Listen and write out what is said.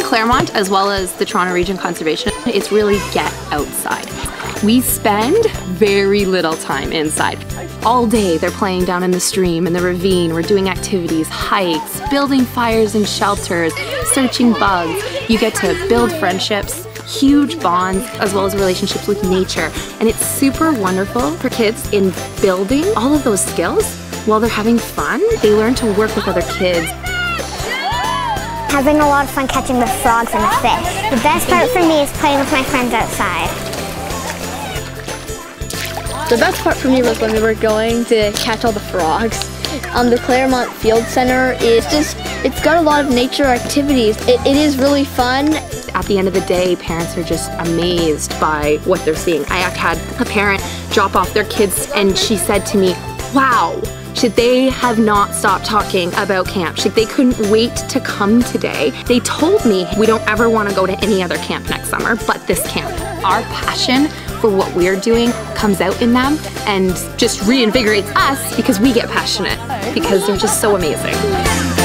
Claremont, as well as the Toronto Region Conservation, it's really get outside. We spend very little time inside. All day they're playing down in the stream, in the ravine, we're doing activities, hikes, building fires and shelters, searching bugs. You get to build friendships, huge bonds, as well as relationships with nature. And it's super wonderful for kids in building all of those skills while they're having fun. They learn to work with other kids, having a lot of fun catching the frogs and the fish. The best part for me is playing with my friends outside. The best part for me was when we were going to catch all the frogs. Um, the Claremont Field Center is just, it's got a lot of nature activities. It, it is really fun. At the end of the day, parents are just amazed by what they're seeing. I had a parent drop off their kids and she said to me, wow, should they have not stopped talking about camp? Should they couldn't wait to come today? They told me we don't ever want to go to any other camp next summer but this camp. Our passion for what we're doing comes out in them and just reinvigorates us because we get passionate because they're just so amazing.